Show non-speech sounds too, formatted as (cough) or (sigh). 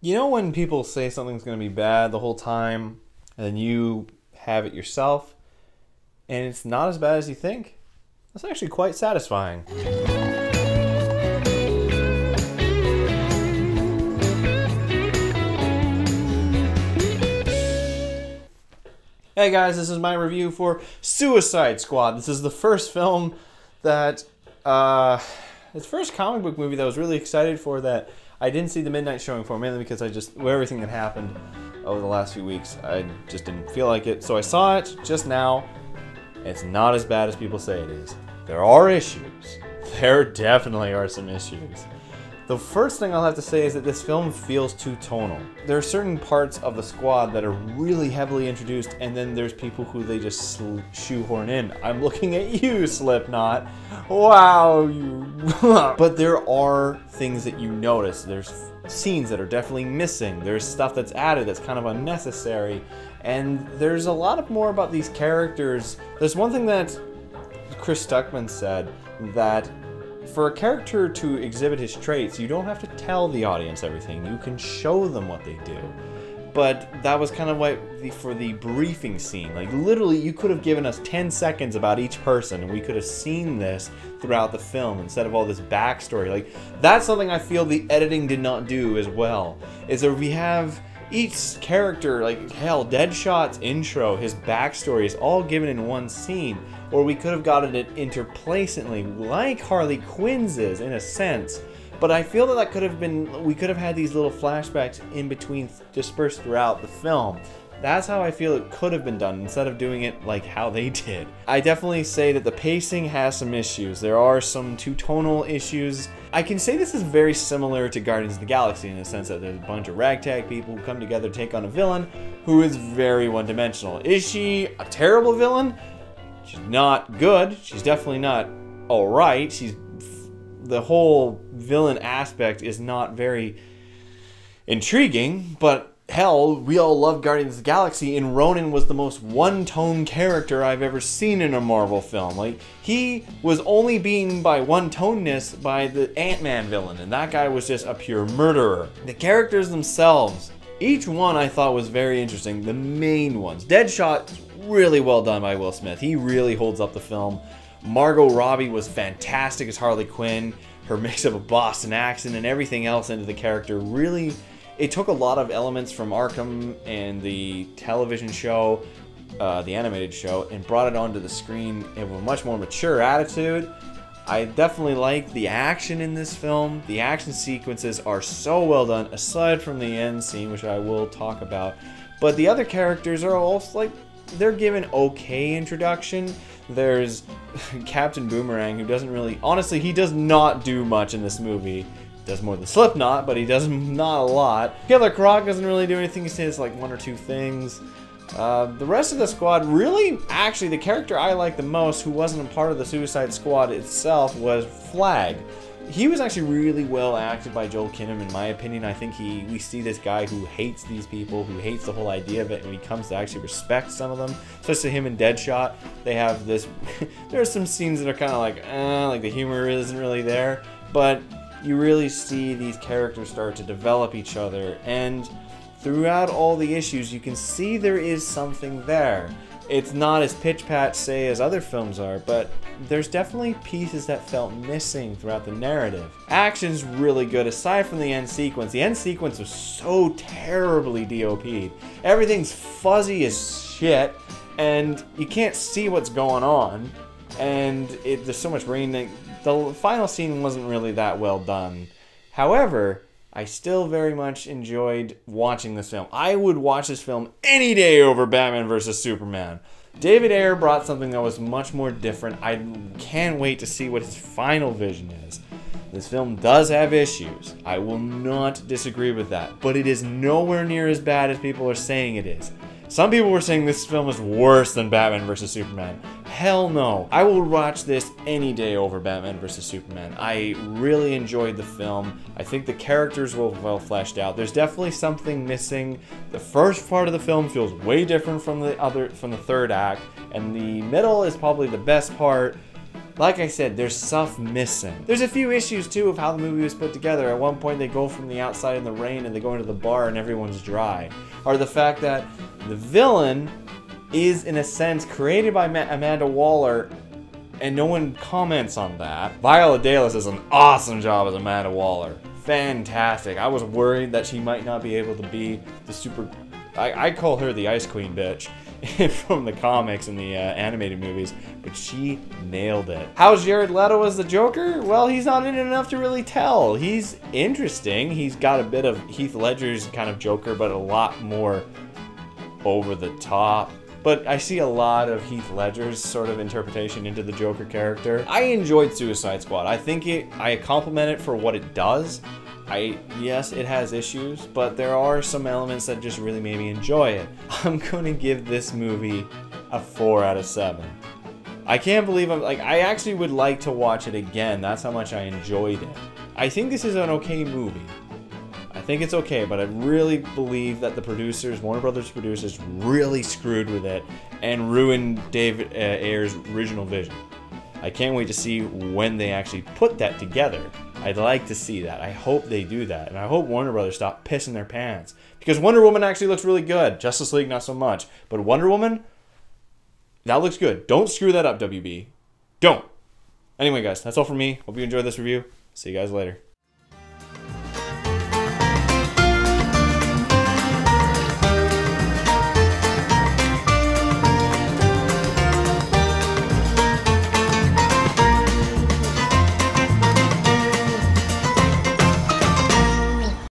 You know when people say something's going to be bad the whole time, and you have it yourself, and it's not as bad as you think? That's actually quite satisfying. Hey guys, this is my review for Suicide Squad. This is the first film that, uh, it's first comic book movie that I was really excited for that I didn't see the midnight showing for, mainly because I just, with everything that happened over the last few weeks, I just didn't feel like it. So I saw it just now. It's not as bad as people say it is. There are issues. (laughs) There definitely are some issues. The first thing I'll have to say is that this film feels too tonal. There are certain parts of the squad that are really heavily introduced, and then there's people who they just shoehorn in. I'm looking at you, Slipknot. Wow, you. (laughs) but there are things that you notice. There's scenes that are definitely missing. There's stuff that's added that's kind of unnecessary. And there's a lot more about these characters. There's one thing that Chris Stuckman said that for a character to exhibit his traits, you don't have to tell the audience everything. You can show them what they do. But that was kind of what the, for the briefing scene. Like literally, you could have given us 10 seconds about each person, and we could have seen this throughout the film instead of all this backstory. Like that's something I feel the editing did not do as well. Is that we have each character, like hell, Deadshot's intro, his backstory is all given in one scene or we could have gotten it interplacently, like Harley Quinn's is, in a sense. But I feel that that could have been, we could have had these little flashbacks in between, dispersed throughout the film. That's how I feel it could have been done instead of doing it like how they did. I definitely say that the pacing has some issues. There are some two tonal issues. I can say this is very similar to Guardians of the Galaxy in the sense that there's a bunch of ragtag people who come together to take on a villain who is very one dimensional. Is she a terrible villain? She's not good. She's definitely not all right. She's the whole villain aspect is not very intriguing, but hell, we all love Guardians of the Galaxy, and Ronan was the most one-tone character I've ever seen in a Marvel film. Like, he was only being by one-toneness by the Ant-Man villain, and that guy was just a pure murderer. The characters themselves, each one I thought was very interesting. The main ones. Deadshot really well done by Will Smith. He really holds up the film. Margot Robbie was fantastic as Harley Quinn. Her (laughs) mix of a Boston accent and everything else into the character really. It took a lot of elements from Arkham and the television show, uh, the animated show, and brought it onto the screen in a much more mature attitude. I definitely like the action in this film. The action sequences are so well done, aside from the end scene, which I will talk about. But the other characters are also like they're given okay introduction. There's (laughs) Captain Boomerang, who doesn't really, honestly, he does not do much in this movie. Does more than Slipknot, but he does not a lot. Killer Croc doesn't really do anything. He says like one or two things. Uh, the rest of the squad, really, actually, the character I like the most, who wasn't a part of the Suicide Squad itself, was Flag he was actually really well acted by Joel Kinnaman, in my opinion. I think he we see this guy who hates these people, who hates the whole idea of it, and he comes to actually respect some of them. Especially him and Deadshot. They have this. (laughs) there are some scenes that are kind of like, eh, like the humor isn't really there, but you really see these characters start to develop each other, and throughout all the issues, you can see there is something there it's not as pitch patch say as other films are, but there's definitely pieces that felt missing throughout the narrative. Action's really good aside from the end sequence. The end sequence was so terribly DOP'd. Everything's fuzzy as shit, and you can't see what's going on. And it, there's so much rain. The final scene wasn't really that well done. However, I still very much enjoyed watching this film. I would watch this film any day over Batman vs. Superman. David Ayer brought something that was much more different. I can't wait to see what his final vision is. This film does have issues. I will not disagree with that, but it is nowhere near as bad as people are saying it is. Some people were saying this film is worse than Batman vs. Superman. Hell no. I will watch this any day over Batman vs. Superman. I really enjoyed the film. I think the characters were well fleshed out. There's definitely something missing. The first part of the film feels way different from the other from the third act, and the middle is probably the best part. like I said, there's stuff missing. There's a few issues too of how the movie was put together. At one point, they go from the outside in the rain and they go into the bar and everyone's dry. Or the fact that the villain is, in a sense, created by Ma- Amanda Waller and no one comments on that. Viola Davis does an awesome job as Amanda Waller. Fantastic. I was worried that she might not be able to be the super. I, I call her the Ice Queen bitch (laughs) from the comics and the uh, animated movies, but she nailed it. How's Jared Leto as the Joker? Well, he's not in enough to really tell. He's interesting. He's got a bit of Heath Ledger's kind of Joker, but a lot more over the top. But I see a lot of Heath Ledger's sort of interpretation into the Joker character. I enjoyed Suicide Squad. I think it I compliment it for what it does. I yes, it has issues, but there are some elements that just really made me enjoy it. (laughs) I'm to give this movie a 4 out of 7. I can't believe I'm like I actually would like to watch it again. That's how much I enjoyed it. I think this is an okay movie. I think it's okay, but I really believe that the producers, Warner Brothers producers, really screwed with it and ruined David uh, Ayer's original vision. I can't wait to see when they actually put that together. I'd like to see that. I hope they do that. And I hope Warner Brothers stop pissing their pants. Because Wonder Woman actually looks really good. Justice League, not so much. But Wonder Woman, that looks good. Don't screw that up, WB. Don't. Anyway, guys, that's all from me. Hope you enjoyed this review. See you guys later.